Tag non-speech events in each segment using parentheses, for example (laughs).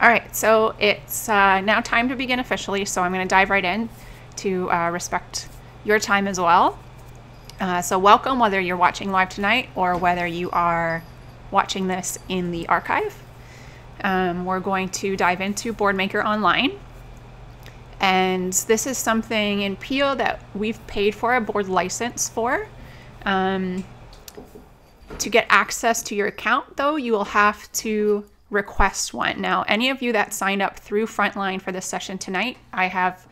All right, so it's uh, now time to begin officially, so I'm going to dive right in to uh, respect your time as well. Uh, so, welcome whether you're watching live tonight or whether you are watching this in the archive. Um, we're going to dive into Boardmaker Online. And this is something in Peel that we've paid for a board license for. Um, to get access to your account, though, you will have to request one. Now, any of you that signed up through Frontline for this session tonight, I have,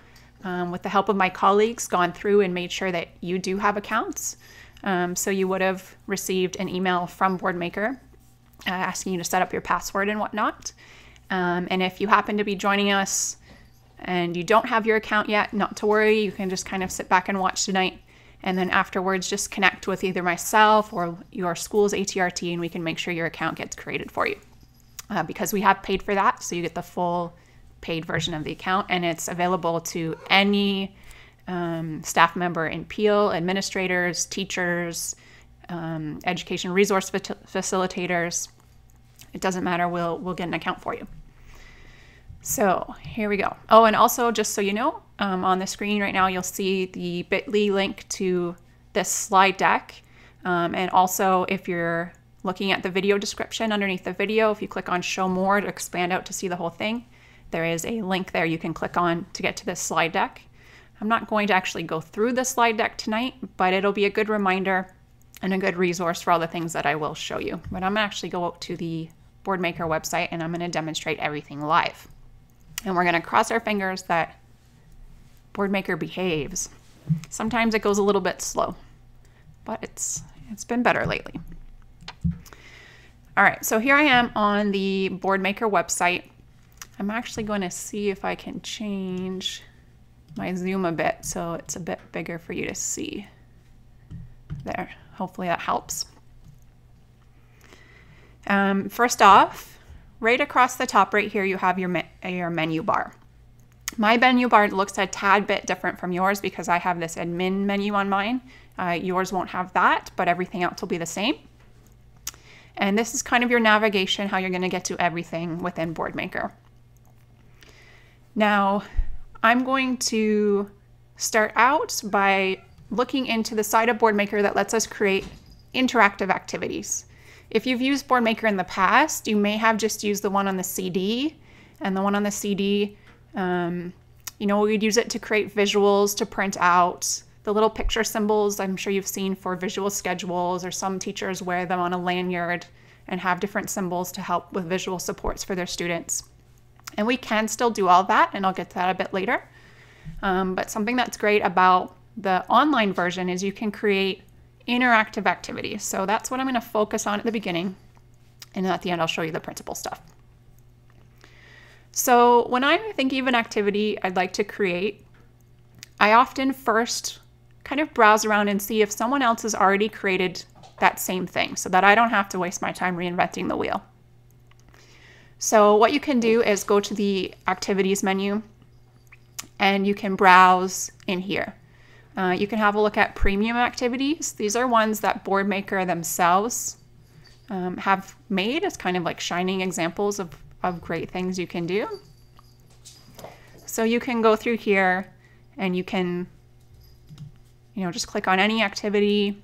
um, with the help of my colleagues, gone through and made sure that you do have accounts. Um, so you would have received an email from Boardmaker uh, asking you to set up your password and whatnot. Um, and if you happen to be joining us and you don't have your account yet, not to worry, you can just kind of sit back and watch tonight. And then afterwards, just connect with either myself or your school's ATRT, and we can make sure your account gets created for you uh, because we have paid for that. So you get the full paid version of the account, and it's available to any um, staff member in Peel, administrators, teachers, um, education resource facilitators. It doesn't matter. We'll we'll get an account for you. So here we go. Oh, and also just so you know, um, on the screen right now you'll see the Bitly link to this slide deck, um, and also if you're looking at the video description underneath the video, if you click on show more to expand out to see the whole thing, there is a link there you can click on to get to this slide deck. I'm not going to actually go through the slide deck tonight, but it'll be a good reminder and a good resource for all the things that I will show you. But I'm gonna actually go to the Boardmaker website and I'm gonna demonstrate everything live. And we're gonna cross our fingers that Boardmaker behaves. Sometimes it goes a little bit slow, but it's it's been better lately. All right, so here I am on the Boardmaker website. I'm actually going to see if I can change my zoom a bit so it's a bit bigger for you to see. There, hopefully that helps. Um, first off, right across the top right here, you have your, me your menu bar. My menu bar looks a tad bit different from yours because I have this admin menu on mine. Uh, yours won't have that, but everything else will be the same. And this is kind of your navigation, how you're going to get to everything within Boardmaker. Now, I'm going to start out by looking into the side of Boardmaker that lets us create interactive activities. If you've used Boardmaker in the past, you may have just used the one on the CD, and the one on the CD, um, you know, we'd use it to create visuals to print out the little picture symbols I'm sure you've seen for visual schedules, or some teachers wear them on a lanyard and have different symbols to help with visual supports for their students. And we can still do all that, and I'll get to that a bit later. Um, but something that's great about the online version is you can create interactive activities. So that's what I'm going to focus on at the beginning. And at the end, I'll show you the principal stuff. So when I'm thinking of an activity I'd like to create, I often first kind of browse around and see if someone else has already created that same thing so that I don't have to waste my time reinventing the wheel. So what you can do is go to the activities menu and you can browse in here. Uh, you can have a look at premium activities. These are ones that Boardmaker themselves um, have made as kind of like shining examples of, of great things you can do. So you can go through here and you can you know, just click on any activity.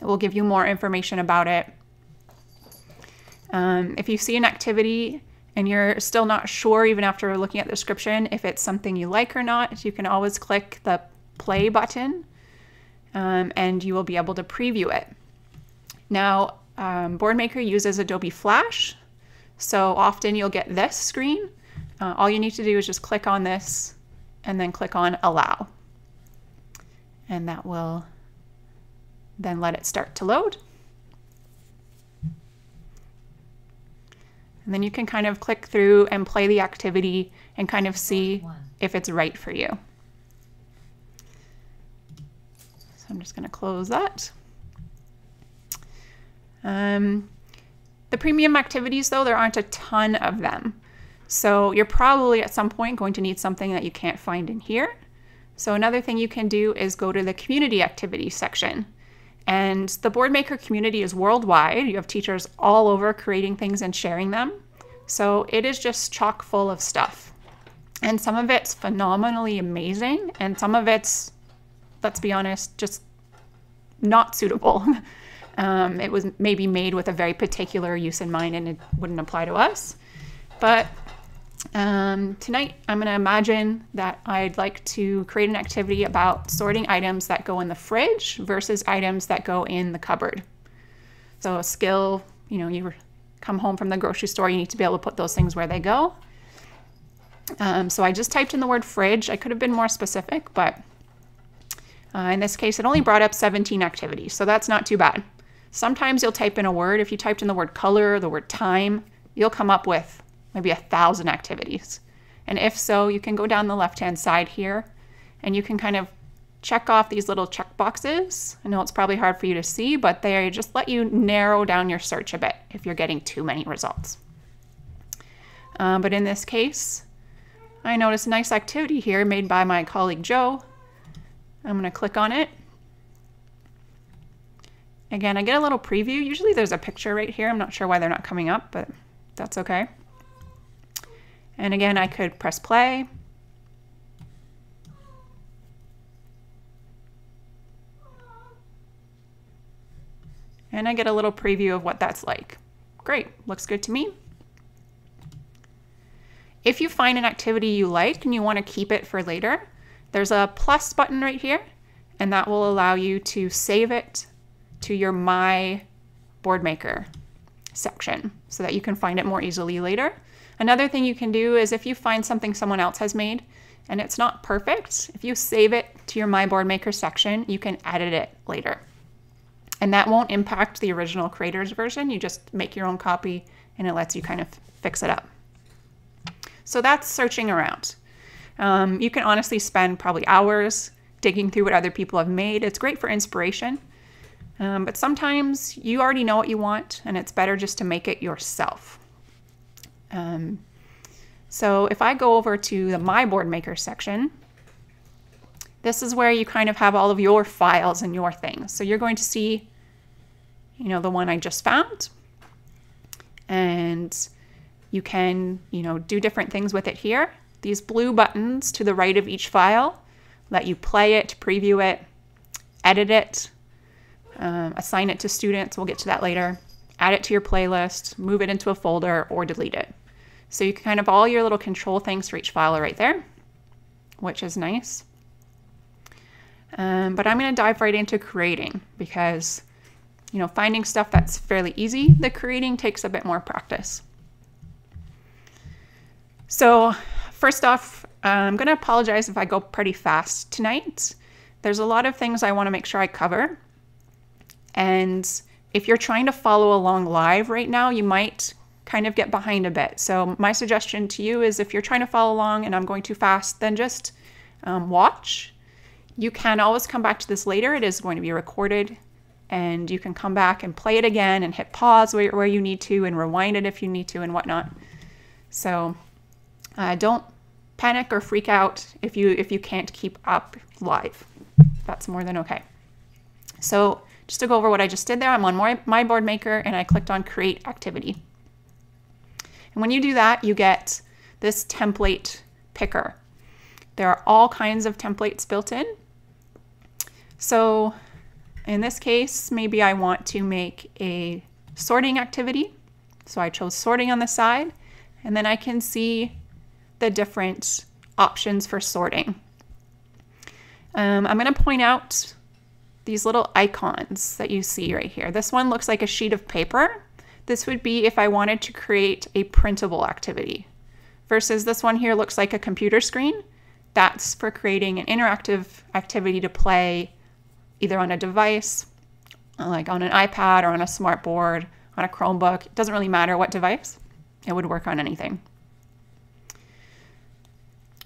It will give you more information about it. Um, if you see an activity and you're still not sure, even after looking at the description, if it's something you like or not, you can always click the play button um, and you will be able to preview it. Now, um, Boardmaker uses Adobe Flash, so often you'll get this screen. Uh, all you need to do is just click on this and then click on Allow and that will then let it start to load. And then you can kind of click through and play the activity and kind of see if it's right for you. So I'm just going to close that. Um, the premium activities, though, there aren't a ton of them. So you're probably at some point going to need something that you can't find in here. So another thing you can do is go to the community activities section. And the Boardmaker community is worldwide. You have teachers all over creating things and sharing them. So it is just chock full of stuff. And some of it's phenomenally amazing, and some of it's, let's be honest, just not suitable. (laughs) Um, it was maybe made with a very particular use in mind and it wouldn't apply to us. But um, tonight, I'm going to imagine that I'd like to create an activity about sorting items that go in the fridge versus items that go in the cupboard. So, a skill, you know, you come home from the grocery store, you need to be able to put those things where they go. Um, so, I just typed in the word fridge. I could have been more specific, but uh, in this case, it only brought up 17 activities, so that's not too bad. Sometimes you'll type in a word. If you typed in the word color, the word time, you'll come up with maybe a thousand activities. And if so, you can go down the left hand side here and you can kind of check off these little check boxes. I know it's probably hard for you to see, but they just let you narrow down your search a bit if you're getting too many results. Uh, but in this case, I noticed a nice activity here made by my colleague Joe. I'm going to click on it. Again, I get a little preview. Usually there's a picture right here. I'm not sure why they're not coming up, but that's okay. And again, I could press play. And I get a little preview of what that's like. Great, looks good to me. If you find an activity you like and you want to keep it for later, there's a plus button right here, and that will allow you to save it to your My Boardmaker section so that you can find it more easily later. Another thing you can do is if you find something someone else has made and it's not perfect, if you save it to your My Boardmaker section, you can edit it later. And that won't impact the original creator's version. You just make your own copy and it lets you kind of fix it up. So that's searching around. Um, you can honestly spend probably hours digging through what other people have made. It's great for inspiration. Um, but sometimes you already know what you want and it's better just to make it yourself. Um, so if I go over to the My Boardmaker section, this is where you kind of have all of your files and your things. So you're going to see, you know, the one I just found. And you can, you know, do different things with it here. These blue buttons to the right of each file let you play it, preview it, edit it, um, assign it to students. We'll get to that later. Add it to your playlist, move it into a folder, or delete it. So you can kind of all your little control things for each file are right there, which is nice. Um, but I'm going to dive right into creating because, you know, finding stuff that's fairly easy, the creating takes a bit more practice. So first off, I'm going to apologize if I go pretty fast tonight. There's a lot of things I want to make sure I cover. And if you're trying to follow along live right now, you might kind of get behind a bit. So my suggestion to you is if you're trying to follow along and I'm going too fast, then just um, watch. You can always come back to this later. It is going to be recorded and you can come back and play it again and hit pause where, where you need to and rewind it if you need to and whatnot. So uh, don't panic or freak out if you if you can't keep up live. That's more than okay. So just to go over what I just did there, I'm on my, my Boardmaker and I clicked on create activity. And when you do that, you get this template picker. There are all kinds of templates built in. So in this case, maybe I want to make a sorting activity. So I chose sorting on the side, and then I can see the different options for sorting. Um, I'm going to point out these little icons that you see right here. This one looks like a sheet of paper. This would be if I wanted to create a printable activity. Versus this one here looks like a computer screen. That's for creating an interactive activity to play either on a device, like on an iPad or on a smart board, on a Chromebook. It doesn't really matter what device. It would work on anything.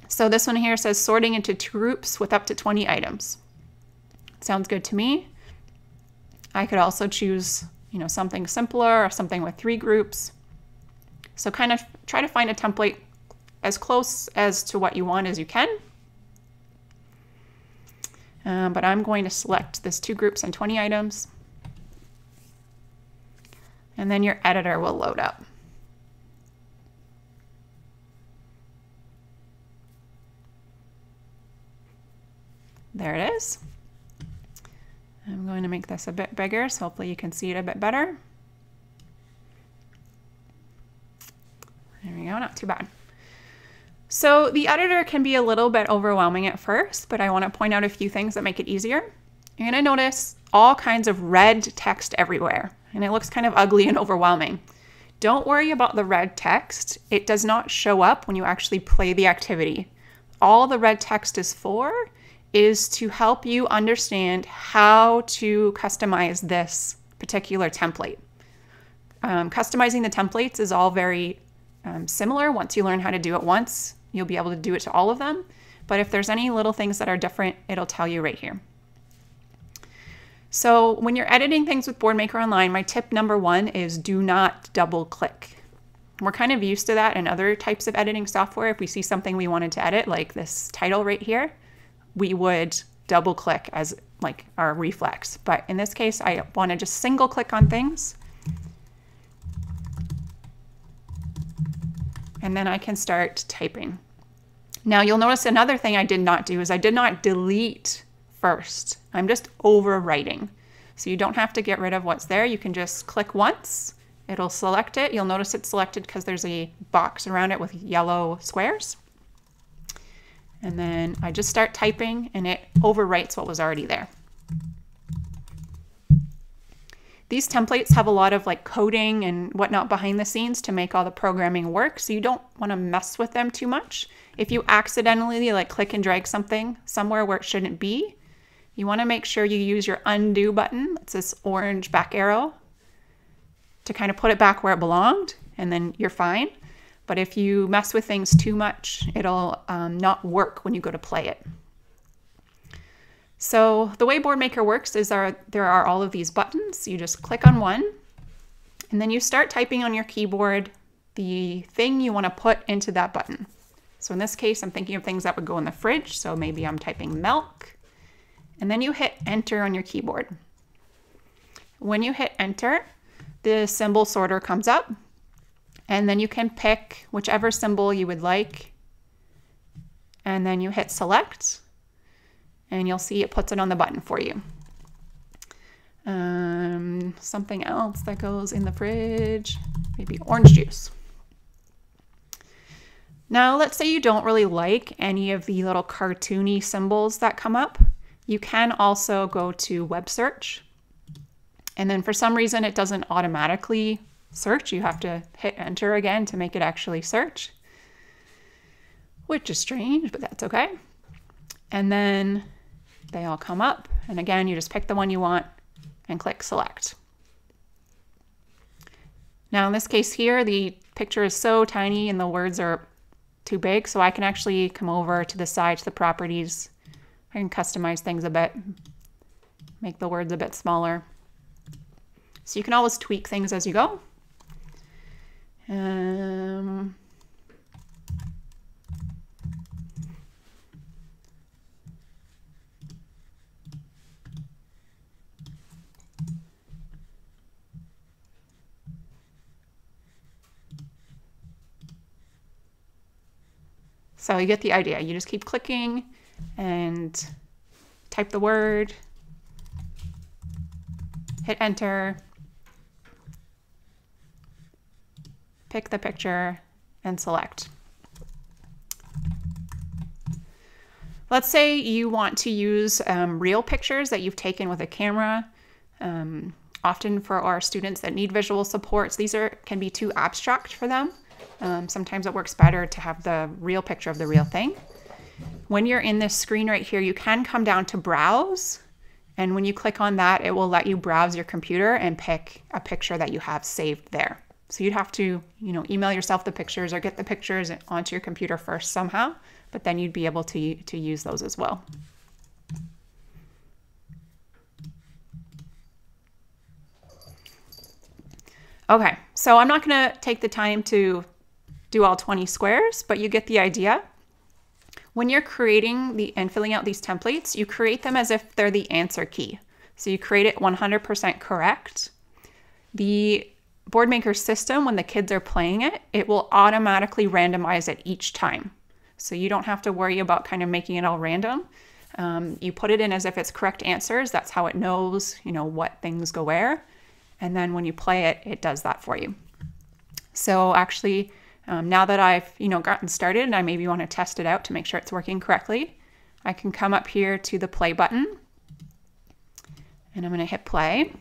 So this one here says sorting into two groups with up to 20 items. Sounds good to me. I could also choose you know, something simpler or something with three groups. So kind of try to find a template as close as to what you want as you can. Um, but I'm going to select this two groups and 20 items. And then your editor will load up. There it is. I'm going to make this a bit bigger, so hopefully you can see it a bit better. There we go, not too bad. So the editor can be a little bit overwhelming at first, but I want to point out a few things that make it easier. You're going to notice all kinds of red text everywhere, and it looks kind of ugly and (laughs) overwhelming. Don't worry about the red text. It does not show up when you actually play the activity. All the red text is for is to help you understand how to customize this particular template. Um, customizing the templates is all very um, similar. Once you learn how to do it once, you'll be able to do it to all of them. But if there's any little things that are different, it'll tell you right here. So when you're editing things with Boardmaker Online, my tip number one is do not double click. We're kind of used to that in other types of editing software. If we see something we wanted to edit, like this title right here, we would double click as like our reflex. But in this case, I want to just single click on things. And then I can start typing. Now you'll notice another thing I did not do is I did not delete first. I'm just overwriting. So you don't have to get rid of what's there. You can just click once. It'll select it. You'll notice it's selected because there's a box around it with yellow squares. And then I just start typing and it overwrites what was already there. These templates have a lot of like coding and whatnot behind the scenes to make all the programming work. So you don't want to mess with them too much. If you accidentally like click and drag something somewhere where it shouldn't be, you want to make sure you use your undo button. It's this orange back arrow to kind of put it back where it belonged and then you're fine. But if you mess with things too much, it'll um, not work when you go to play it. So the way Boardmaker works is there, there are all of these buttons. You just click on one, and then you start typing on your keyboard the thing you want to put into that button. So in this case, I'm thinking of things that would go in the fridge. So maybe I'm typing milk, and then you hit enter on your keyboard. When you hit enter, the symbol sorter comes up and then you can pick whichever symbol you would like. And then you hit select and you'll see it puts it on the button for you. Um, something else that goes in the fridge, maybe orange juice. Now, let's say you don't really like any of the little cartoony symbols that come up. You can also go to web search. And then for some reason, it doesn't automatically search. You have to hit enter again to make it actually search, which is strange, but that's okay. And then they all come up. And again, you just pick the one you want and click select. Now in this case here, the picture is so tiny and the words are too big, so I can actually come over to the side to the properties. I can customize things a bit, make the words a bit smaller. So you can always tweak things as you go. Um, So you get the idea. You just keep clicking and type the word, hit enter, pick the picture, and select. Let's say you want to use um, real pictures that you've taken with a camera. Um, often for our students that need visual supports, these are can be too abstract for them. Um, sometimes it works better to have the real picture of the real thing. When you're in this screen right here, you can come down to browse. And when you click on that, it will let you browse your computer and pick a picture that you have saved there. So you'd have to, you know, email yourself the pictures or get the pictures onto your computer first somehow, but then you'd be able to, to use those as well. Okay, so I'm not gonna take the time to do all 20 squares, but you get the idea. When you're creating the and filling out these templates, you create them as if they're the answer key. So you create it 100% correct. The Boardmaker system, when the kids are playing it, it will automatically randomize it each time. So you don't have to worry about kind of making it all random. Um, you put it in as if it's correct answers. That's how it knows, you know, what things go where. And then when you play it, it does that for you. So actually, um, now that I've, you know, gotten started and I maybe want to test it out to make sure it's working correctly, I can come up here to the play button and I'm going to hit play.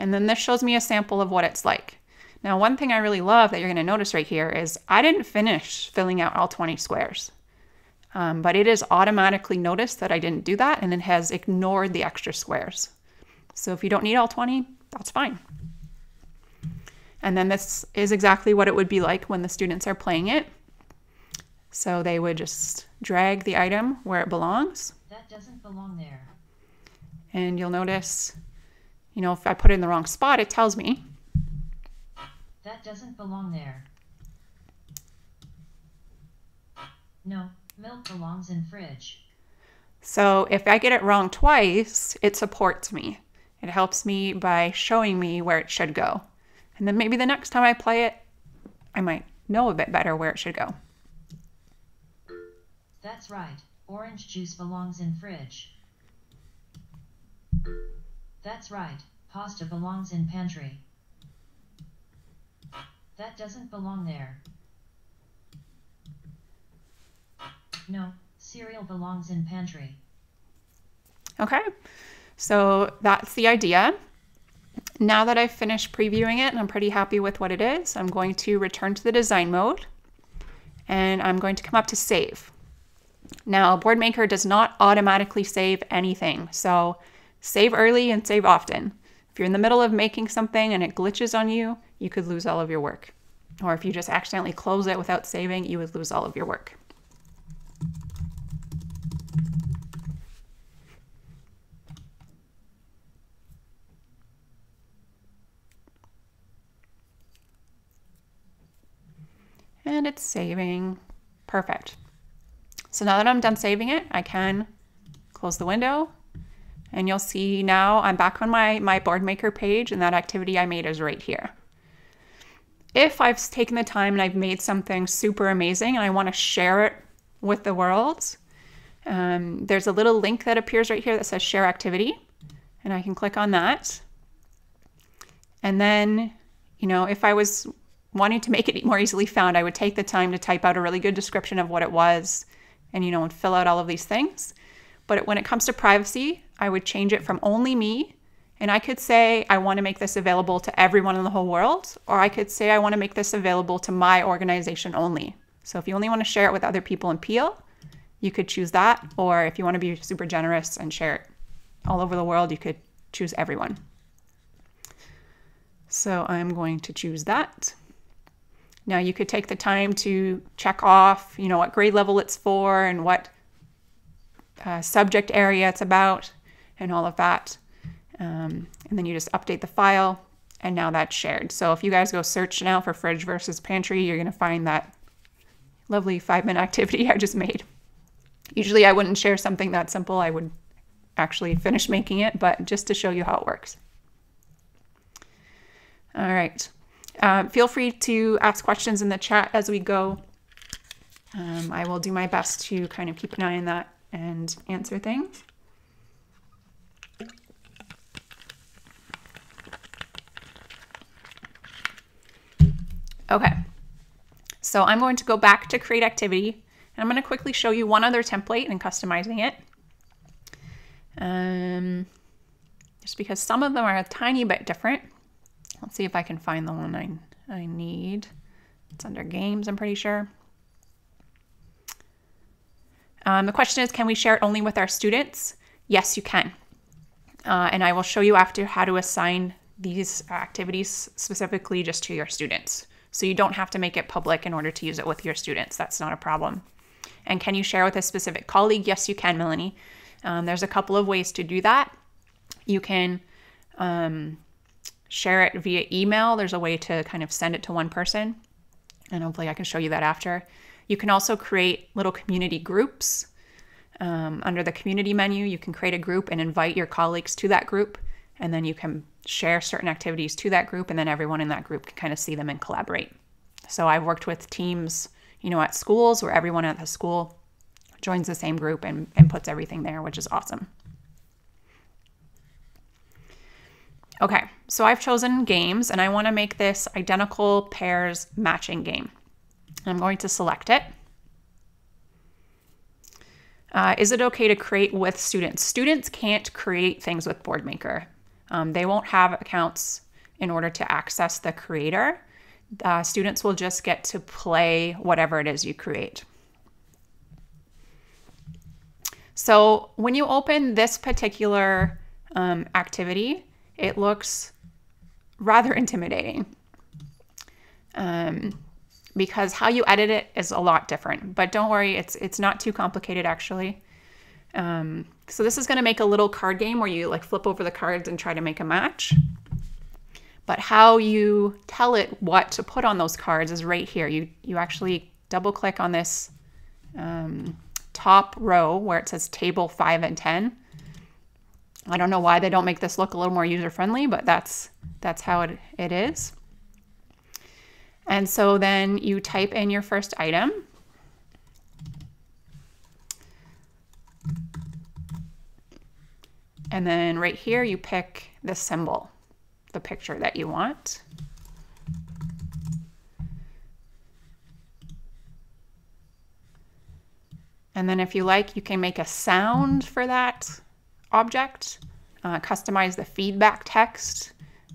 And then this shows me a sample of what it's like. Now, one thing I really love that you're going to notice right here is I didn't finish filling out all 20 squares. Um, but it has automatically noticed that I didn't do that and it has ignored the extra squares. So if you don't need all 20, that's fine. And then this is exactly what it would be like when the students are playing it. So they would just drag the item where it belongs. That doesn't belong there. And you'll notice, you know, if I put it in the wrong spot, it tells me. That doesn't belong there. No, milk belongs in fridge. So if I get it wrong twice, it supports me. It helps me by showing me where it should go. And then maybe the next time I play it, I might know a bit better where it should go. That's right. Orange juice belongs in fridge. That's right. Pasta belongs in pantry. That doesn't belong there. No, cereal belongs in pantry. Okay, so that's the idea. Now that I've finished previewing it and I'm pretty happy with what it is, I'm going to return to the design mode and I'm going to come up to save. Now, Boardmaker does not automatically save anything, so save early and save often. If you're in the middle of making something and it glitches on you, you could lose all of your work. Or if you just accidentally close it without saving, you would lose all of your work. And it's saving. Perfect. So now that I'm done saving it, I can close the window and you'll see now I'm back on my, my Boardmaker page and that activity I made is right here. If I've taken the time and I've made something super amazing and I want to share it with the world, um, there's a little link that appears right here that says share activity and I can click on that. And then, you know, if I was wanting to make it more easily found, I would take the time to type out a really good description of what it was and, you know, and fill out all of these things. But when it comes to privacy, I would change it from only me. And I could say, I want to make this available to everyone in the whole world. Or I could say, I want to make this available to my organization only. So if you only want to share it with other people in Peel, you could choose that. Or if you want to be super generous and share it all over the world, you could choose everyone. So I'm going to choose that. Now you could take the time to check off, you know, what grade level it's for and what uh, subject area it's about and all of that. Um, and then you just update the file and now that's shared. So if you guys go search now for fridge versus pantry, you're going to find that lovely five minute (laughs) activity I just made. Usually I wouldn't share something that simple. I would actually finish making it, but just to show you how it works. All right. Um, feel free to ask questions in the chat as we go. Um, I will do my best to kind of keep an eye on that and answer things. Okay, so I'm going to go back to create activity and I'm going to quickly show you one other template and customizing it. Um, just because some of them are a tiny bit different. Let's see if I can find the one I, I need. It's under games, I'm pretty sure. Um, the question is, can we share it only with our students? Yes, you can. Uh, and I will show you after how to assign these activities specifically just to your students. So you don't have to make it public in order to use it with your students. That's not a problem. And can you share with a specific colleague? Yes, you can, Melanie. Um, there's a couple of ways to do that. You can um, share it via email. There's a way to kind of send it to one person. And hopefully I can show you that after. You can also create little community groups. Um, under the community menu, you can create a group and invite your colleagues to that group. And then you can share certain activities to that group, and then everyone in that group can kind of see them and collaborate. So I've worked with teams, you know, at schools where everyone at the school joins the same group and, and puts everything there, which is awesome. Okay, so I've chosen games and I want to make this identical pairs matching game. I'm going to select it. Uh, is it okay to create with students? Students can't create things with BoardMaker. Um, they won't have accounts in order to access the creator. Uh, students will just get to play whatever it is you create. So when you open this particular um, activity, it looks rather intimidating um, because how you edit it is a lot different. But don't worry, it's it's not too complicated actually. Um, so this is going to make a little card game where you like flip over the cards and try to make a match. But how you tell it what to put on those cards is right here. You you actually double click on this um, top row where it says table five and ten I don't know why they don't make this look a little more user friendly, but that's that's how it, it is. And so then you type in your first item. And then right here, you pick the symbol, the picture that you want. And then if you like, you can make a sound for that object, uh, customize the feedback text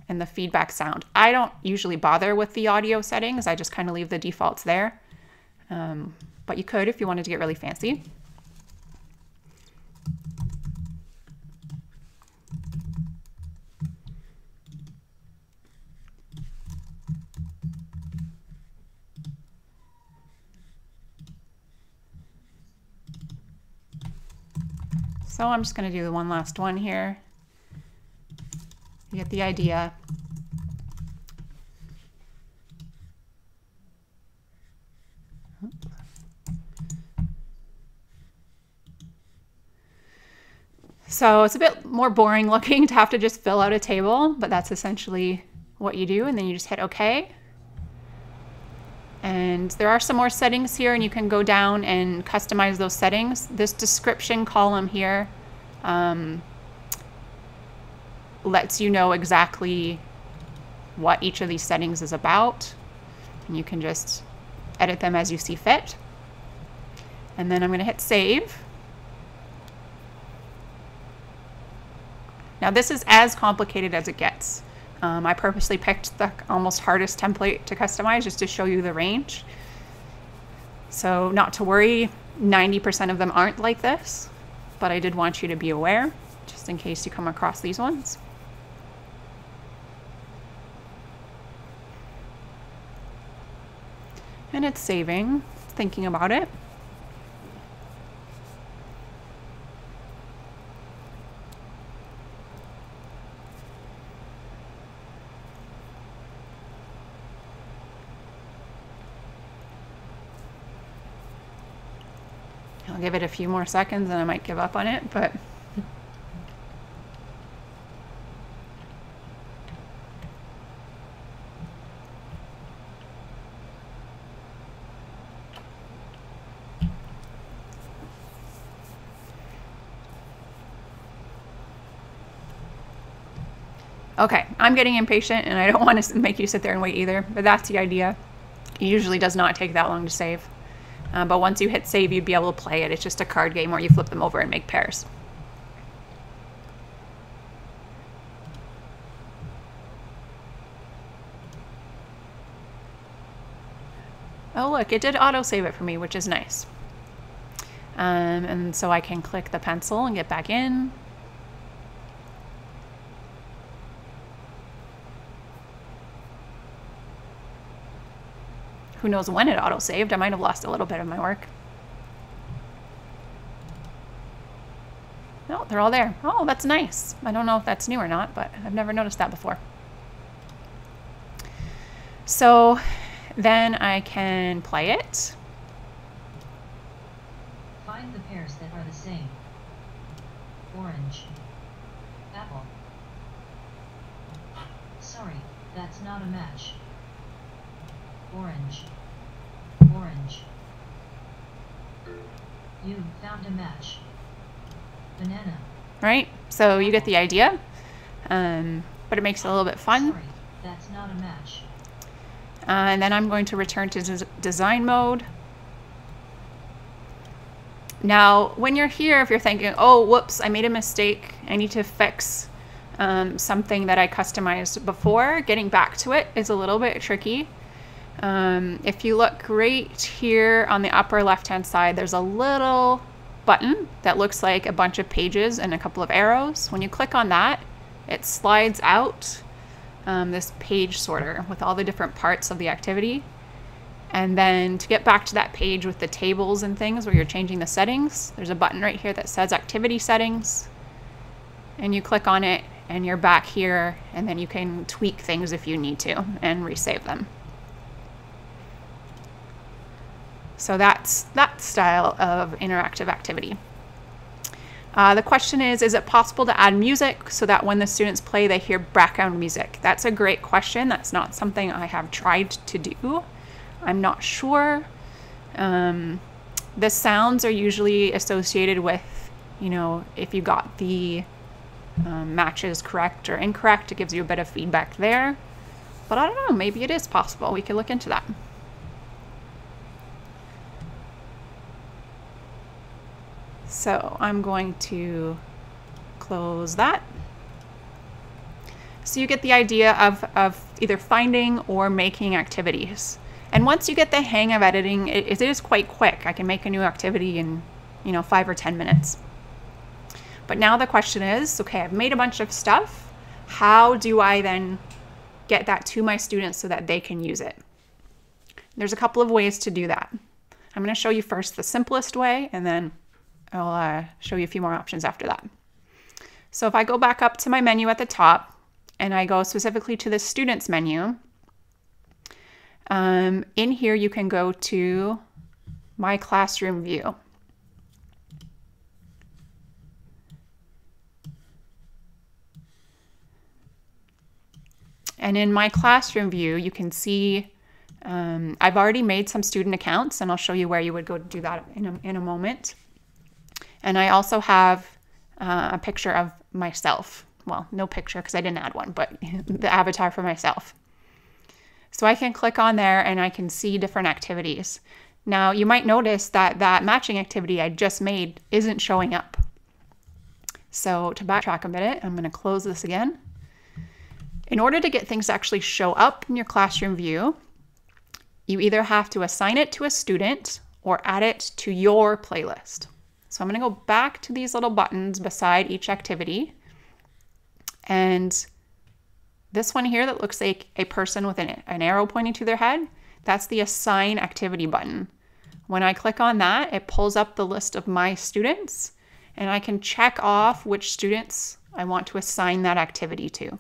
and the feedback sound. I don't usually bother with the audio settings. I just kind of leave the defaults there. Um, but you could if you wanted to get really fancy. So I'm just going to do the one last one here. You get the idea. So it's a bit more boring looking (laughs) to have to just fill out a table, but that's essentially what you do. And then you just hit OK. And there are some more settings here and you can go down and customize those settings. This description column here um, lets you know exactly what each of these settings is about. And you can just edit them as you see fit. And then I'm going to hit save. Now this is as complicated as it gets. Um, I purposely picked the almost hardest template to customize just to show you the range. So not to worry, 90% of them aren't like this, but I did want you to be aware just in case you come across these ones. And it's saving, thinking about it. Give it a few more seconds and I might give up on it, but Okay, I'm getting impatient and I don't (laughs) want to make you sit there and wait either, but that's the idea. It usually does not take that long to save. Uh, but once you hit save, you'd be able to play it. It's just a card game where you flip them over and make pairs. Oh look, it did auto-save it for me, which is nice. Um, and so I can click the pencil and get back in. Who knows when it auto-saved? I might have lost a little bit of my work. No, they're all there. Oh, that's nice. I don't know if that's new or not, but I've never noticed that before. So then I can play it. Find the pairs that are the same. Orange. Apple. Sorry, that's not a match. Orange. Orange. You found a match. Banana. right? So you get the idea. Um, but it makes it a little bit fun. Sorry, that's not a match. Uh, and then I'm going to return to des- design mode. Now, when you're here, if you're thinking, oh, whoops, I made a mistake, I need to fix um, something that I customized before, getting back to it is a little bit tricky. Um, if you look right here on the upper left hand side, there's a little button that looks like a bunch of pages and a couple of arrows. When you click on that, it slides out um, this page sorter with all the different parts of the activity. And then to get back to that page with the tables and things where you're changing the settings, there's a button right here that says activity settings. And you click on it and you're back here and then you can tweak things if you need to and resave them. So that's that style of interactive activity. Uh, the question is Is it possible to add music so that when the students play, they hear background music? That's a great question. That's not something I have tried to do. I'm not sure. Um, the sounds are usually associated with, you know, if you got the um, matches correct or incorrect, it gives you a bit of feedback there. But I don't know, maybe it is possible. We could look into that. So I'm going to close that. So you get the idea of, of either finding or making activities. And once you get the hang of editing, it, it is quite quick. I can make a new activity in, you know, five or 10 minutes. But now the question is, okay, I've made a bunch of stuff. How do I then get that to my students so that they can use it? There's a couple of ways to do that. I'm going to show you first the simplest way, and then I'll uh, show you a few more options after that. So if I go back up to my menu at the top and I go specifically to the students menu, um, in here you can go to my classroom view. And in my classroom view, you can see um, I've already made some student accounts, and I'll show you where you would go to do that in a, in a moment. And I also have uh, a picture of myself. Well, no picture because I didn't add one, but (laughs) the avatar for myself. So I can click on there and I can see different activities. Now, you might notice that that matching activity I just made isn't showing up. So to backtrack a minute, I'm going to close this again. In order to get things to actually show up in your classroom view, you either have to assign it to a student or add it to your playlist. So I'm going to go back to these little buttons beside each activity. And this one here that looks like a person with an, an arrow pointing to their head, that's the assign activity button. When I click on that, it pulls up the list of my students and I can check off which students I want to assign that activity to.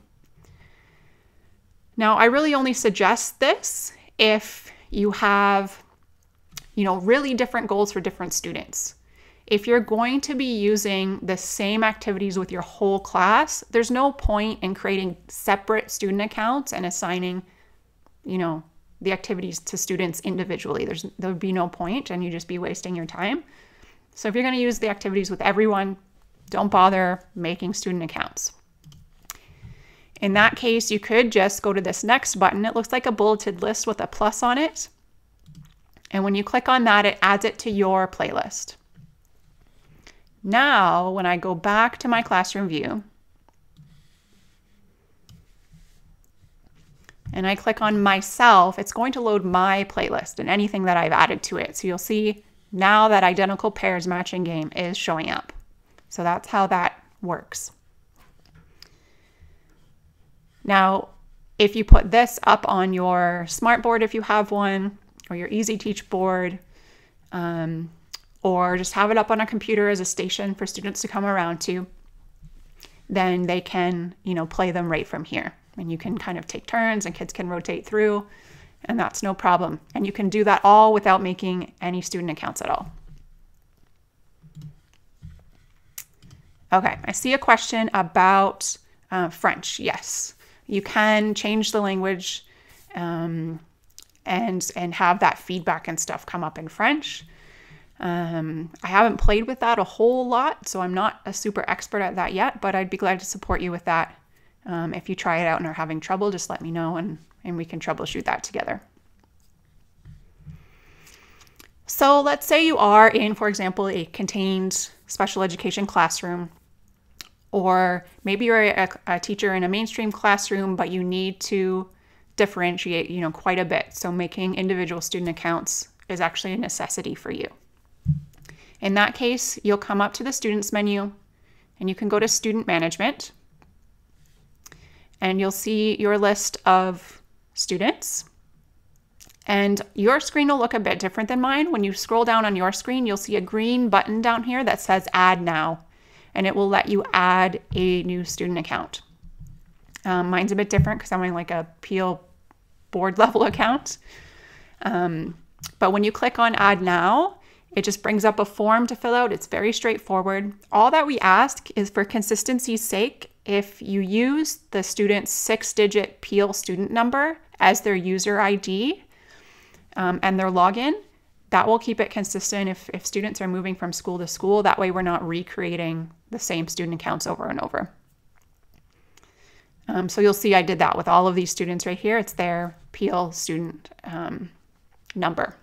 Now, I really only suggest this if you have, you know, really different goals for different students. If you're going to be using the same activities with your whole class, there's no point in creating separate student accounts and assigning, you know, the activities to students individually. There's there would be no point and you'd just be wasting your time. So if you're going to use the activities with everyone, don't bother making student accounts. In that case, you could just go to this next button. It looks like a bulleted list with a plus on it. And when you click on that, it adds it to your playlist. Now, when I go back to my classroom view, and I click on myself, it's going to load my playlist and anything that I've added to it. So you'll see now that identical pairs matching game is showing up. So that's how that works. Now, if you put this up on your smartboard, if you have one, or your Easy Teach board, um, or just have it up on a computer as a station for students to come around to, then they can, you know, play them right from here. And you can kind of take turns and kids can rotate through, and that's no problem. And you can do that all without making any student accounts at all. Okay, I see a question about uh, French. Yes, you can change the language um, and and have that feedback and stuff come up in French. Um, I haven't played with that a whole lot, so I'm not a super expert at that yet, but I'd be glad to support you with that. Um, if you try it out and are having trouble, just let me know and, and we can troubleshoot that together. So let's say you are in, for example, a contained special education classroom, or maybe you're a, a, teacher in a mainstream classroom, but you need to differentiate, you know, quite a bit. So making individual student accounts is actually a necessity for you. In that case, you'll come up to the students menu and you can go to student management and you'll see your list of students. And your screen will look a bit different than mine. When you scroll down on your screen, you'll see a green button down here that says Add Now, and it will let you add a new student account. Um, mine's a bit different because I'm in like a Peel board (laughs) level account. Um, but when you click on Add Now, it just brings up a form to fill out. It's very straightforward. All that we ask is for consistency's sake, if you use the student's six digit Peel student number as their user ID, um, and their login. That will keep it consistent if, if students are moving from school to school. That way, we're not recreating the same student accounts over and over. Um, so you'll see I did that with all of these students right here. It's their Peel student um, number.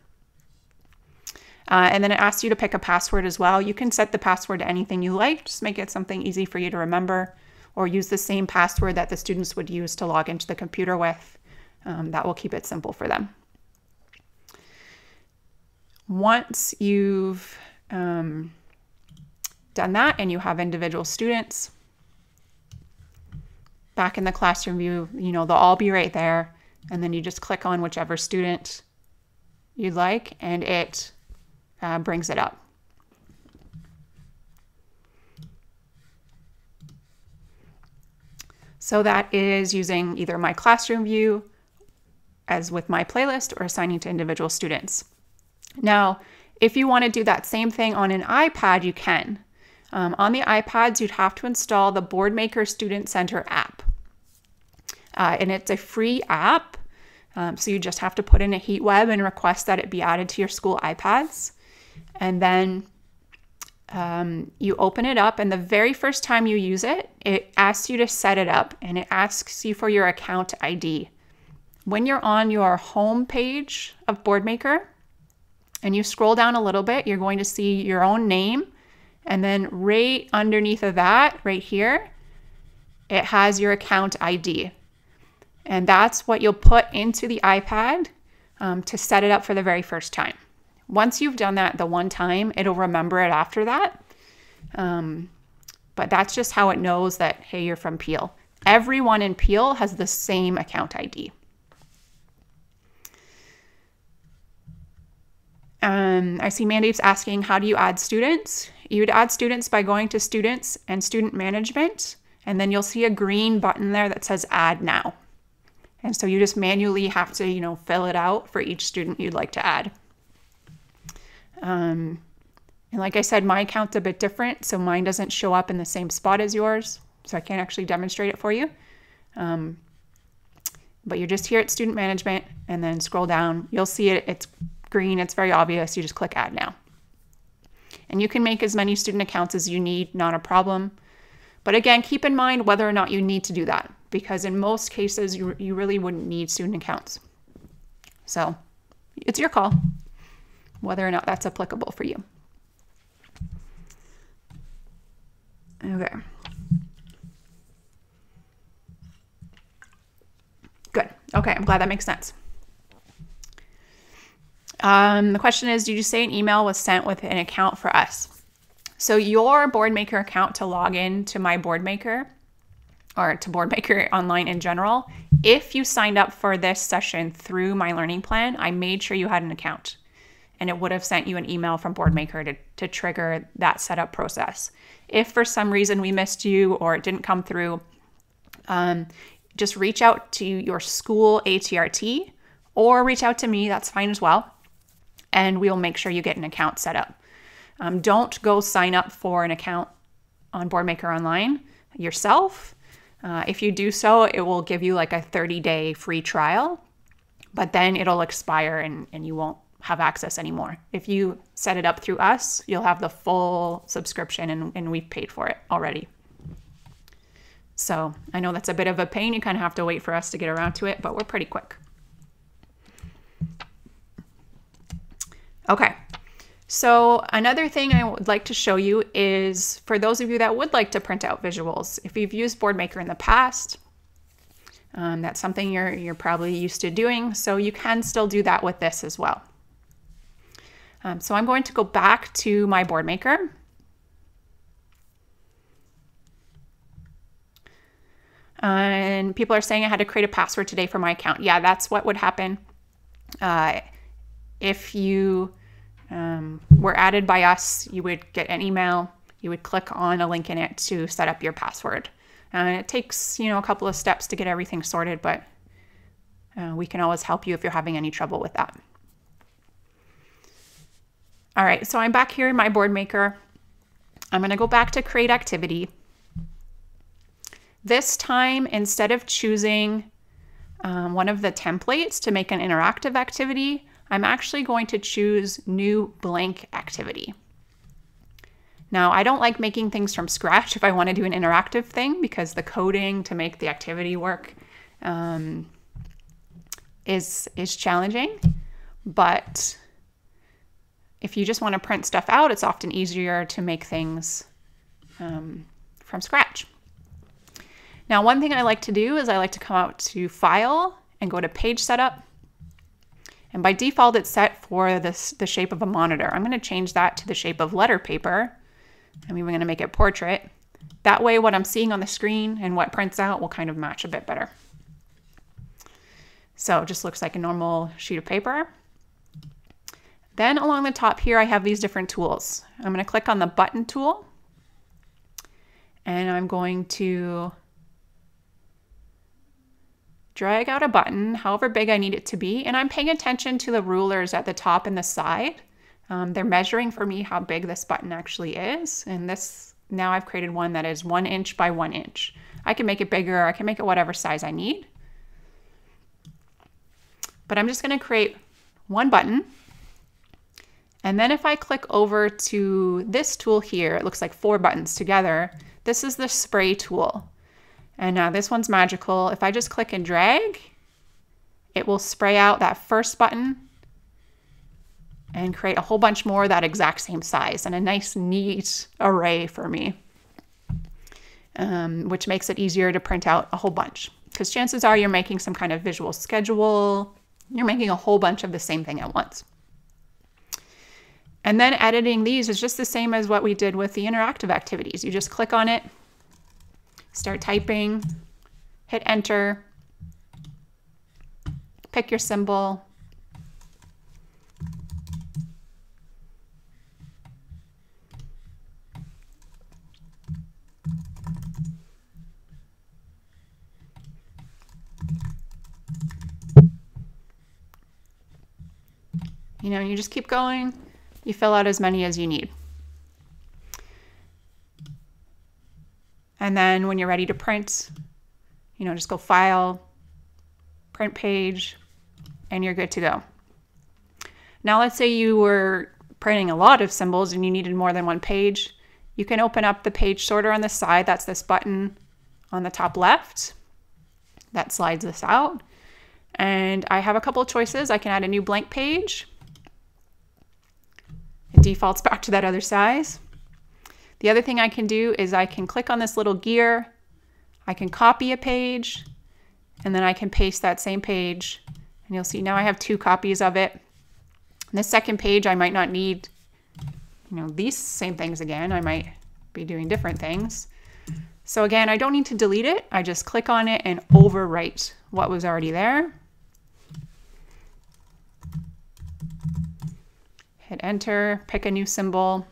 Uh, and then it asks you to pick a password as well. You can set the password to anything you like, just make it something easy for you to remember, or use the same password that the students would use to log into the computer with. Um, that will keep it simple for them once you've um, done that and you have individual students back in the classroom view, you know, they'll all be right there. And then you just click on whichever student you'd like and it uh, brings it up. So that is using either my classroom view as with my playlist or assigning to individual students. Now, if you want to do that same thing on an iPad, you can. Um, on the iPads, you'd have to install the Boardmaker Student Center app. Uh, and it's a free app. Um, so you just have to put in a heat web and request that it be added to your school iPads. And then um, you open it up, and the very first time you use it, it asks you to set it up and it asks you for your account ID. When you're on your home page of Boardmaker, and you scroll down a little bit, you're going to see your own name. And then right underneath of that, right here, it has your account ID. And that's what you'll put into the iPad um, to set it up for the very first time. Once you've done that the one time, it'll remember it after that. Um, but that's just how it knows that, hey, you're from Peel. Everyone in Peel has the same account ID. Um, I see Mandeep's asking, how do you add students? You'd add students by going to students and student management, and then you'll see a green button there that says add now. And so you just manually have to, you know, fill it out for each student you'd like to add. Um, and like I said, my account's a bit different, so mine doesn't show up in the same spot as yours, so I can't actually demonstrate it for you. Um, but you're just here at student management and then scroll down. You'll see it. It's green, it's very obvious. You just click add now. And you can make as many student accounts as you need, not a problem. But again, keep in mind whether or not you need to do that, because in most cases, you, you really wouldn't need student accounts. So it's your call whether or not that's applicable for you. Okay. Good. Okay, I'm glad that makes sense. Um, the question is Did you say an email was sent with an account for us? So, your Boardmaker account to log in to my Boardmaker or to Boardmaker online in general, if you signed up for this session through my learning plan, I made sure you had an account and it would have sent you an email from Boardmaker to, to trigger that setup process. If for some reason we missed you or it didn't come through, um, just reach out to your school ATRT or reach out to me, that's fine as well and we'll make sure you get an account set up. Um, don't go sign up for an account on Boardmaker Online yourself. Uh, if you do so, it will give you like a 30 day free trial, but then it'll expire and, and you won't have access anymore. If you set it up through us, you'll have the full subscription and, and we've paid for it already. So I know that's a bit of a pain. You kind of have to wait for us to get around to it, but we're pretty quick. Okay. So another thing I would like to show you is for those of you that would like to print out visuals, if you've used Boardmaker in the past, um, that's something you're, you're probably used to doing. So you can still do that with this as well. Um, so I'm going to go back to my Boardmaker. and people are saying I had to create a password today for my account. Yeah, that's what would happen uh, if you um, were added by us. You would get an email. You would click on a link in it to set up your password. And it takes you know a couple of steps to get everything sorted, but uh, we can always help you if you're having any trouble with that. All right, so I'm back here in my Boardmaker. I'm going to go back to create activity. This time, instead of choosing um, one of the templates to make an interactive activity, I'm actually going to choose new blank activity. Now, I don't like making things from scratch (laughs) if I want to do an interactive thing because the coding to make the activity work um, is, is challenging. But if you just want to print stuff out, it's often easier to make things um, from scratch. Now, one thing I like to do is I like to come out to File and go to Page Setup. And by default, it's set for this, the shape of a monitor. I'm going to change that to the shape of letter paper. I'm even going to make it portrait. That way, what I'm seeing on the screen and what prints out will kind of match a bit better. So it just looks like a normal sheet of paper. Then along the top here, I have these different tools. I'm going to click on the button tool and I'm going to drag out a button, however big I need it to be, and I'm paying attention to the rulers at the top and the side. Um, they're measuring for me how big this button actually is, and this now I've created one that is one inch by one inch. I can make it bigger, I can make it whatever size I need. But I'm just gonna create one button. And then if I click over to this tool here, it looks like four buttons together. This is the spray tool. And now this one's magical. If I just click and drag, it will spray out that first button and create a whole bunch more that exact same size and a nice neat array for me, um, which makes it easier to print out a whole bunch. Because chances are you're making some kind of visual schedule, you're making a whole bunch of the same thing at once. And then editing these is just the same as what we did with the interactive activities. You just click on it, start typing, hit enter, pick your symbol. You know, you just keep going. You fill out as many as you need. And then when you're ready to print, you know, just go file, print page, and you're good to go. Now, let's say you were printing a lot of symbols and you needed more than one page. You can open up the page sorter on the side. That's this button on the top left that slides this out. And I have a couple of choices. I can add a new blank page. It defaults back to that other size. The other thing I can do is I can click on this little gear, I can copy a page, and then I can paste that same page. And you'll see now I have two copies of it. And the second page, I might not need, you know, these same things again. I might be doing different things. So again, I don't need to delete it. I just click on it and overwrite what was already there. Hit enter, pick a new symbol.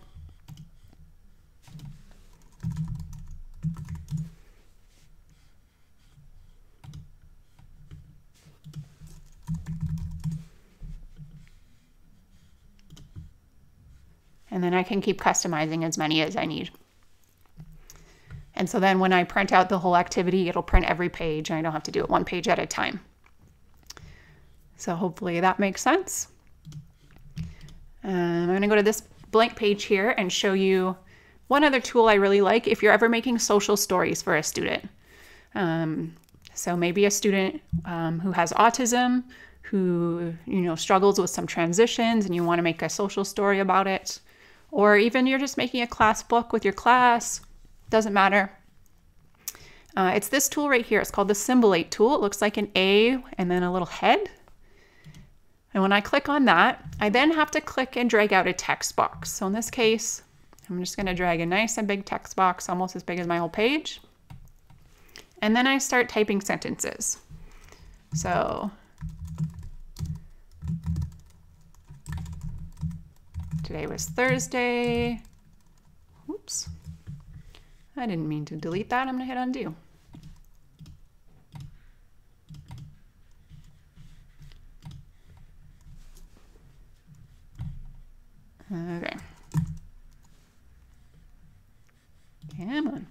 and then I can keep customizing as many as I need. And so then when I print out the whole activity, it'll print every page and I don't have to do it one page at a time. So hopefully that makes sense. Um, I'm going to go to this blank page here and show you one other tool I really like if you're ever making social stories for a student. Um, so maybe a student um, who has autism, who you know struggles with some transitions, and you want to make a social story about it, or even you're just making a class book with your class. Doesn't matter. Uh, it's this tool right here. It's called the Symbolate tool. It looks like an A and then a little head. And when I click on that, I then have to click and drag out a text box. So in this case, I'm just going to drag a nice and big text box, almost as big as my whole page. And then I start typing sentences. So today was Thursday. Oops. I didn't mean to delete that. I'm going to hit undo. Okay. Come on.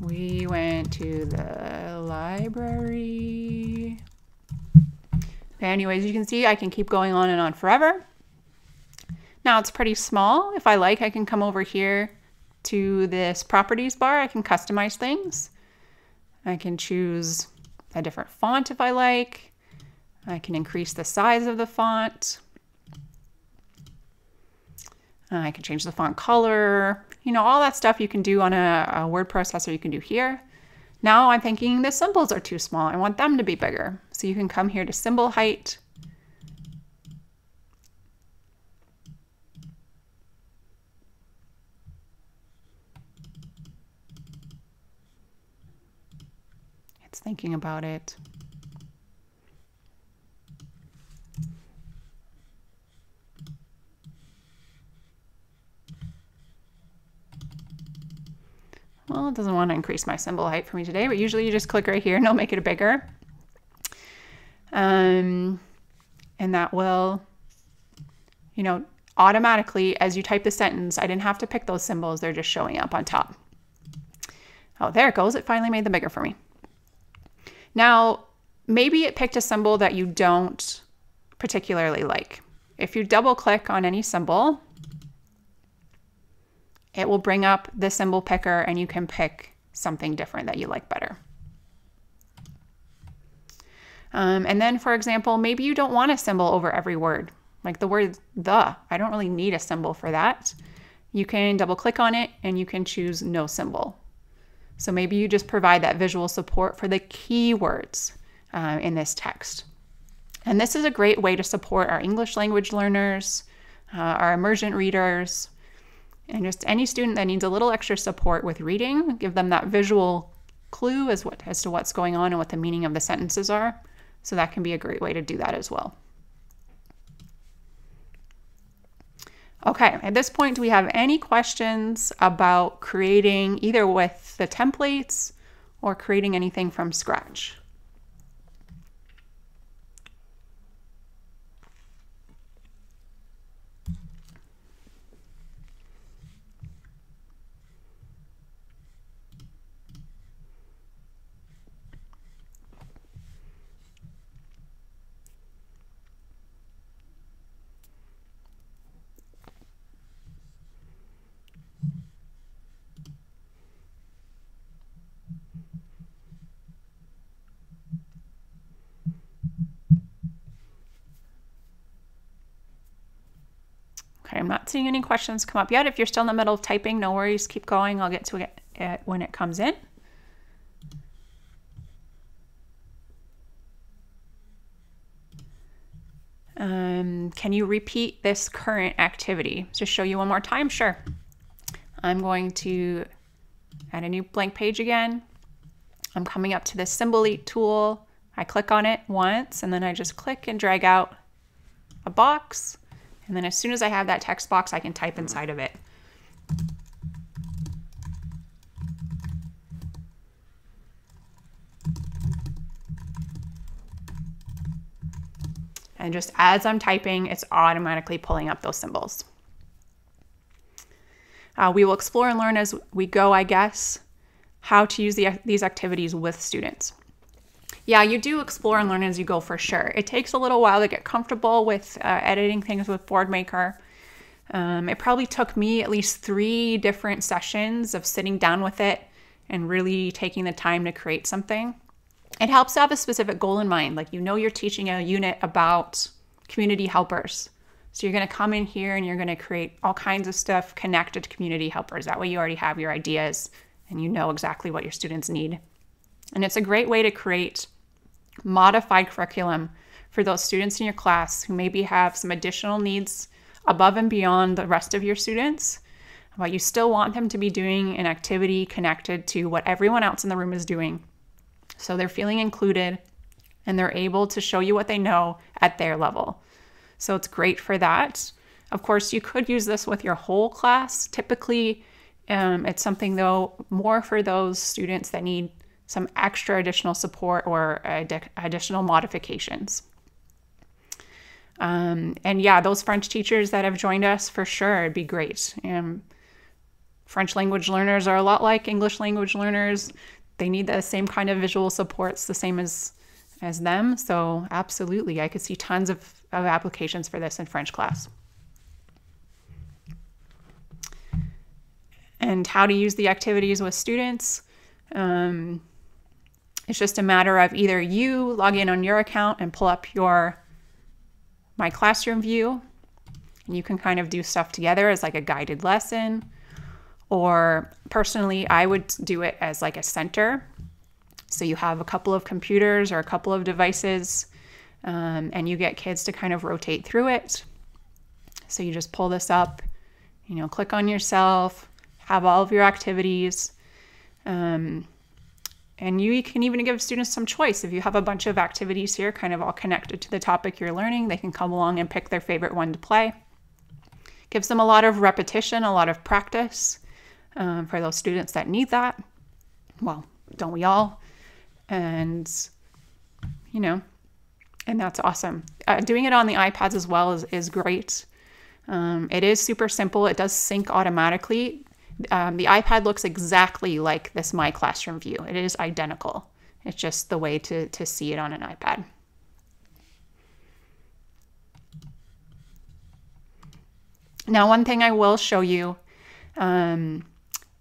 We went to the library. Anyways, you can see I can keep going on and on forever. Now it's pretty small. If I like, I can come over here to this properties bar. I can customize things. I can choose a different font if I like. I can increase the size of the font. Uh, I can change the font color. You know, all that stuff you can do on a, a word processor you can do here. Now I'm thinking the symbols are too small. I want them to be bigger. So you can come here to symbol height. It's thinking about it. Well, it doesn't want to increase my symbol height for me today, but usually you just click right here and it'll make it bigger. Um, and that will, you know, automatically, as you type the sentence, I didn't have to pick those symbols. They're just showing up on top. Oh, there it goes. It finally made them bigger for me. Now, maybe it picked a symbol that you don't particularly like. If you double click on any symbol, it will bring up the symbol picker and you can pick something different that you like better. Um, and then, for example, maybe you don't want a symbol over every word, like the word the. I don't really need a symbol for that. You can double click on it and you can choose no symbol. So maybe you just provide that visual support for the keywords uh, in this text. And this is a great way to support our English language learners, uh, our emergent readers, and just any student that needs a little extra support with reading, give them that visual clue as what as to what's going on and what the meaning of the sentences are. So that can be a great way to do that as well. Okay, at this point, do we have any questions about creating either with the templates or creating anything from scratch? Not seeing any questions come up yet. If you're still in the middle of typing, no worries, keep going. I'll get to it when it comes in. Um, can you repeat this current activity? Just show you one more time? Sure. I'm going to add a new blank page again. I'm coming up to the Symbolate tool. I click on it once and then I just click and drag out a box and then as soon as I have that text box, I can type inside of it. And just as I'm typing, it's automatically pulling up those symbols. Uh, we will explore and learn as we go, I guess, how to use the, these activities with students. Yeah, you do explore and learn as you go for sure. It takes a little while to get comfortable with uh, editing things with Boardmaker. Um, it probably took me at least three different sessions of sitting down with it and really taking the time to create something. It helps to have a specific goal in mind. Like, you know, you're teaching a unit about community helpers. So you're going to come in here and you're going to create all kinds of stuff connected to community helpers. That way, you already have your ideas and you know exactly what your students need. And it's a great way to create modified curriculum for those students in your class who maybe have some additional needs above and beyond the rest of your students, but you still want them to be doing an activity connected to what everyone else in the room is doing. So they're feeling included and they're able to show you what they know at their level. So it's great for that. Of course, you could use this with your whole class. Typically, um, it's something though more for those students that need some extra additional support or ad- additional modifications. Um, and yeah, those French teachers that have joined us for sure, it'd be great. Um, French language learners are a lot like English language learners. They need the same kind of visual supports, the same as as them. So absolutely, I could see tons of, of applications for this in French class. And how to use the activities with students. Um, it's just a matter of either you log in on your account and pull up your my classroom view and you can kind of do stuff together as like a guided lesson. Or personally I would do it as like a center. So you have a couple of computers or a couple of devices um, and you get kids to kind of rotate through it. So you just pull this up you know click on yourself have all of your activities um, and you can even give students some choice. If you have a bunch of activities here, kind of all connected to the topic you're learning, they can come along and pick their favorite one to play. Gives them a lot of repetition, a lot of practice um, for those students that need that. Well, don't we all? And, you know, and that's awesome. Uh, doing it on the iPads as well is, is great. Um, it is super simple. It does sync automatically um, the iPad looks exactly like this My Classroom view. It is identical. It's just the way to, to see it on an iPad. Now, one thing I will show you um,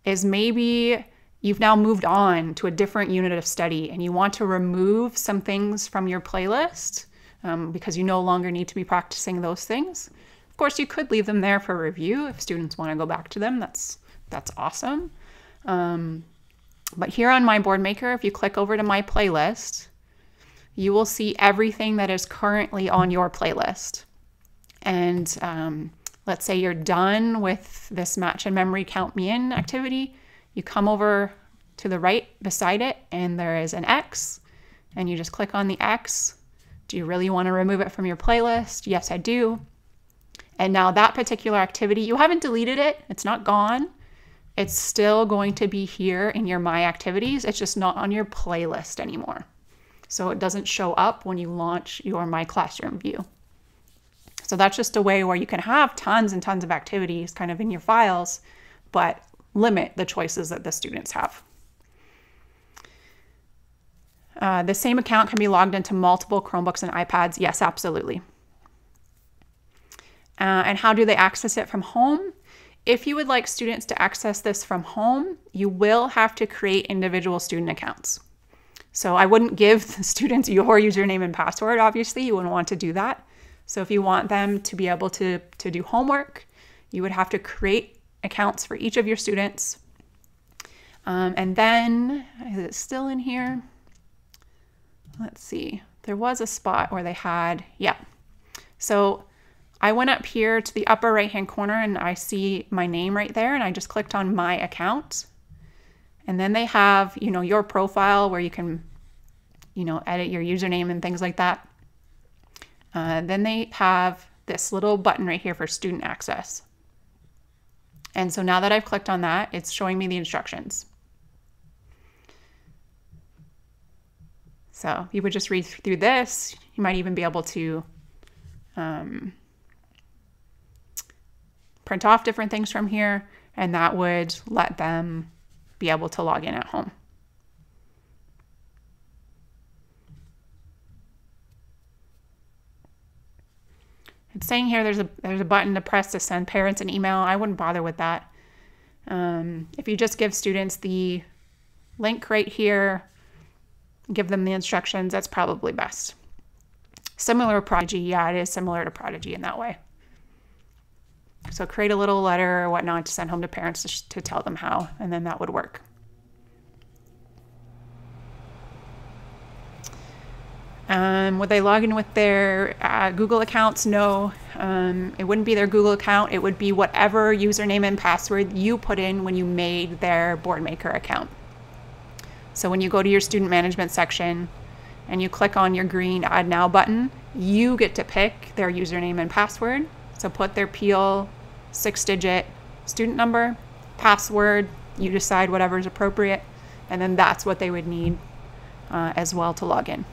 is maybe you've now moved on to a different unit of study and you want to remove some things from your playlist um, because you no longer need to be practicing those things. Of course, you could leave them there for review if students want to go back to them. That's that's awesome. Um, but here on my Boardmaker, if you click over to my playlist, you will see everything that is currently on your playlist. And um, let's say you're done with this match and memory count me in activity, you come over to the right beside it, and there is an X, and you just click on the X. Do you really want to remove it from your playlist? Yes, I do. And now that particular activity, you haven't deleted it, it's not gone it's still going to be here in your My Activities. It's just not on your playlist anymore. So it doesn't show up when you launch your My Classroom view. So that's just a way where you can have tons and tons of activities kind of in your files, but limit the choices that the students have. Uh, the same account can be logged into multiple Chromebooks and iPads. Yes, absolutely. Uh, and how do they access it from home? If you would like students to access this from home, you will have to create individual student accounts. So I wouldn't give the students your username and password, obviously, you wouldn't want to do that. So if you want them to be able to, to do homework, you would have to create accounts for each of your students. Um, and then, is it still in here? Let's see. There was a spot where they had, yeah. So I went up here to the upper right hand corner and I see my name right there and I just clicked on my account. And then they have, you know, your profile where you can, you know, edit your username and things like that. Uh, then they have this little button right here for student access. And so now that I've clicked on that, it's showing me the instructions. So you would just read through this. You might even be able to um, print off different things from here, and that would let them be able to log in at home. It's saying here there's a there's a button to press to send parents an email. I wouldn't bother with that. Um, if you just give students the link right here, give them the instructions, that's probably best. Similar to Prodigy, yeah, it is similar to Prodigy in that way. So create a little letter or whatnot to send home to parents to, to tell them how, and then that would work. Um, would they log in with their uh, Google accounts? No, um, it wouldn't be their Google account. It would be whatever username and password you put in when you made their Boardmaker account. So when you go to your student management section and you click on your green Add Now button, you get to pick their username and password. So put their Peel six digit student number, password, you decide whatever is appropriate, and then that's what they would need uh, as well to log in.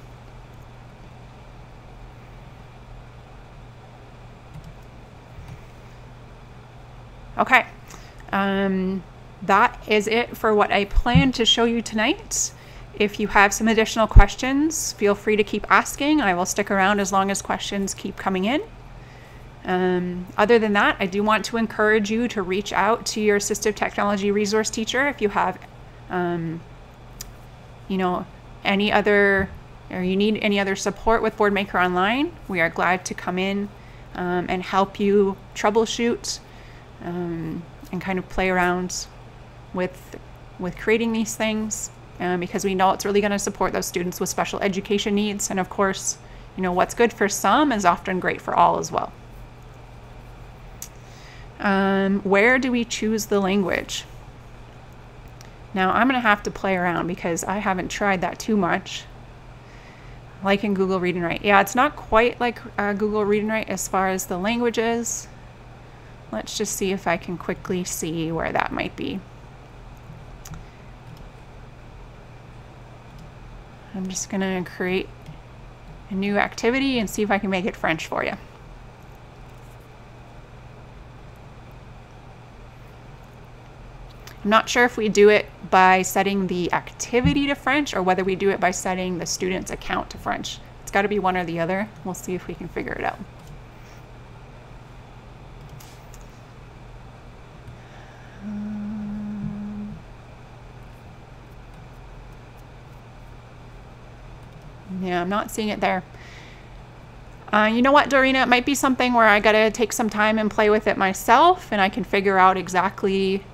Okay, um, that is it for what I plan to show you tonight. If you have some additional questions, feel free to keep asking. I will stick around as long as questions keep coming in. Um, other than that, I do want to encourage you to reach out to your assistive technology resource teacher if you have, um, you know, any other or you need any other support with Boardmaker Online. We are glad to come in um, and help you troubleshoot um, and kind of play around with with creating these things um, because we know it's really going to support those students with special education needs and of course you know what's good for some is often great for all as well um, where do we choose the language now i'm going to have to play around because i haven't tried that too much like in google read and write yeah it's not quite like uh, google read and write as far as the languages Let's just see if I can quickly see where that might be. I'm just going to create a new activity and see if I can make it French for you. I'm not sure if we do it by setting the activity to French or whether we do it by setting the student's account to French. It's got to be one or the other. We'll see if we can figure it out. Yeah, I'm not seeing it there. Uh, you know what, Dorina? It might be something where I gotta take some time and play with it myself, and I can figure out exactly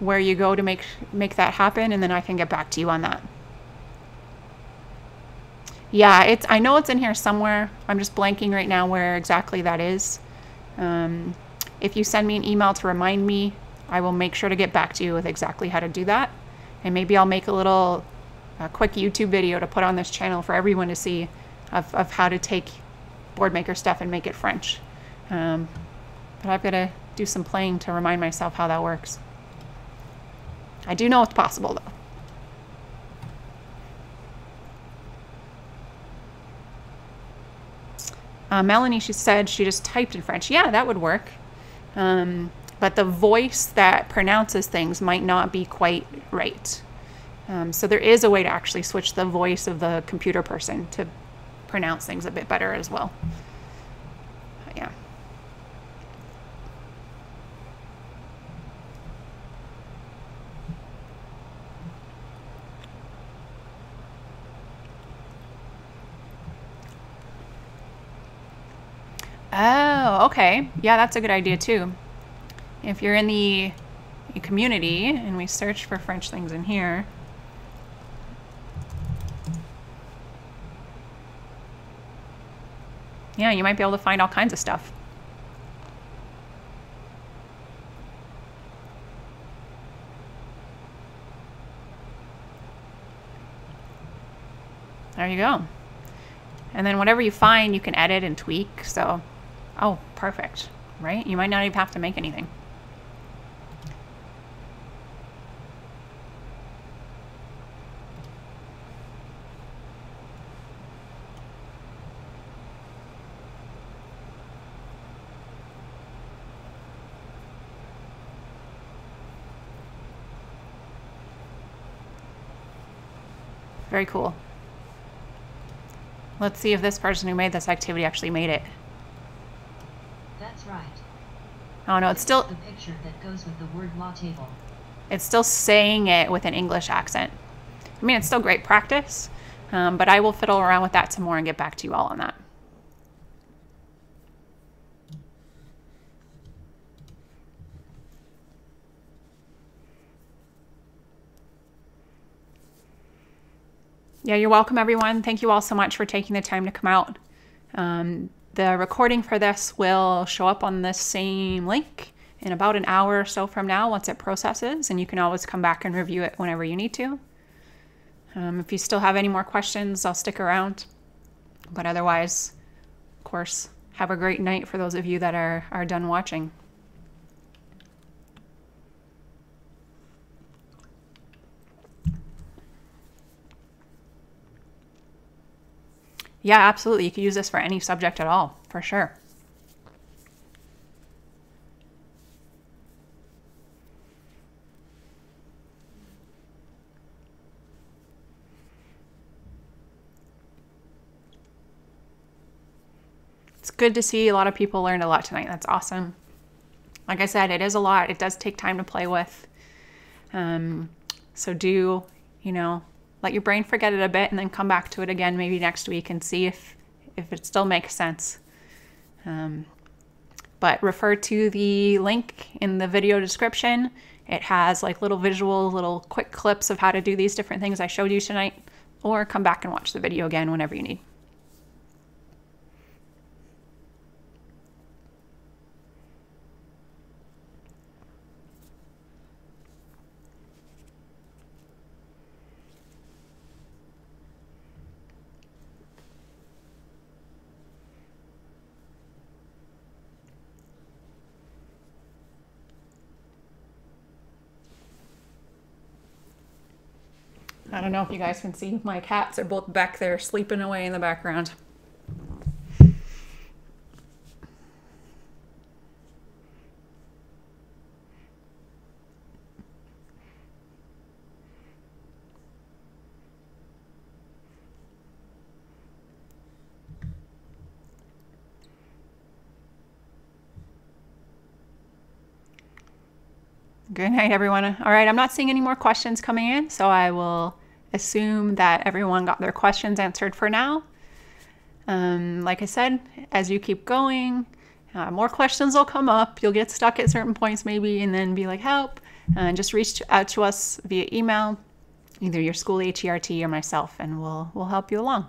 where you go to make make that happen, and then I can get back to you on that. Yeah, it's. I know it's in here somewhere. I'm just blanking right now where exactly that is. Um, if you send me an email to remind me, I will make sure to get back to you with exactly how to do that, and maybe I'll make a little a quick YouTube video to put on this channel for everyone to see of, of how to take Boardmaker stuff and make it French. Um, but I've got to do some playing to remind myself how that works. I do know it's possible though. Uh, Melanie, she said she just typed in French. Yeah, that would work. Um, but the voice that pronounces things might not be quite right. Um, so there is a way to actually switch the voice of the computer person to pronounce things a bit better as well. But yeah. Oh, okay. Yeah, that's a good idea too. If you're in the community and we search for French things in here, yeah, you might be able to find all kinds of stuff. There you go. And then whatever you find, you can edit and tweak. So, oh, perfect, right? You might not even have to make anything. Very cool. Let's see if this person who made this activity actually made it. That's right. Oh no, it's still The picture that goes with the word law table. it's still saying it with an English accent. I mean, it's still great practice, um, but I will fiddle around with that some more and get back to you all on that. Yeah, you're welcome, everyone. Thank you all so much for taking the time to come out. Um, the recording for this will show up on this same link in about an hour or so from now once it processes, and you can always come back and review it whenever you need to. Um, if you still have any more questions, I'll stick around. But otherwise, of course, have a great night for those of you that are, are done watching. Yeah, absolutely. You could use this for any subject at all, for sure. It's good to see a lot of people learned a lot tonight. That's awesome. Like I said, it is a lot. It does take time to play with. Um, so do, you know, let your brain forget it a bit and then come back to it again maybe next week and see if if it still makes sense. Um, but refer to the link in the video description. It has like little visual, little quick clips of how to do these different things I showed you tonight, or come back and watch the video again whenever you need. I don't know if you guys can see my cats are both back there sleeping away in the background. Good night, everyone. All right, I'm not seeing any more questions coming in, so I will assume that everyone got their questions answered for now. Um, like I said, as you keep going, uh, more questions will come up. You'll get stuck at certain points, maybe, and then be like, help. And just reach out to us via email, either your school ATRT or myself, and we'll, we'll help you along.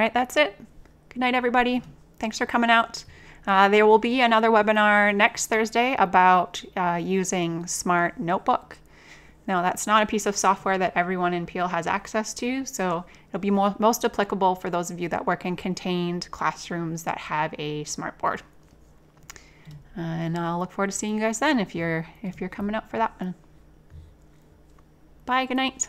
Right, that's it. Good night, everybody. Thanks for coming out. Uh, there will be another webinar next Thursday about uh, using Smart Notebook. Now, that's not a piece of software that everyone in Peel has access to, so it'll be mo most applicable for those of you that work in contained classrooms that have a smartboard. Uh, and I'll look forward to seeing you guys then if you're if you're coming out for that one. Bye. Good night.